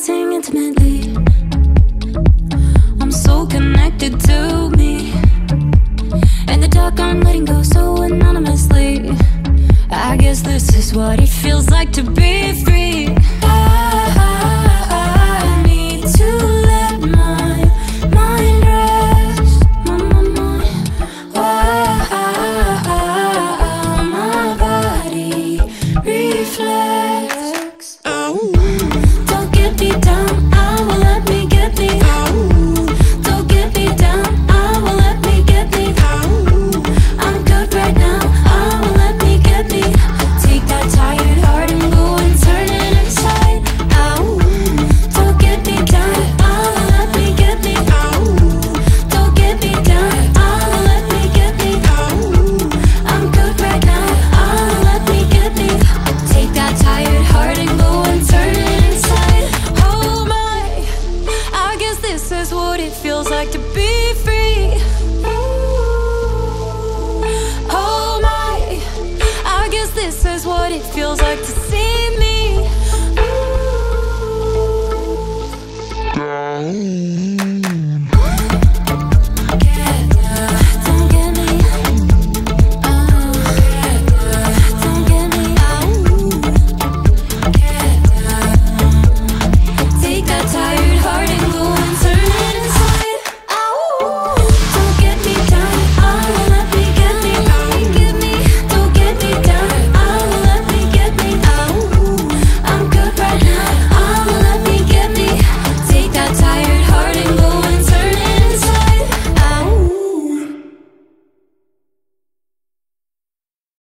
dancing intimately. I'm so connected to me. In the dark, I'm letting go so anonymously. I guess this is what it feels. what it feels like to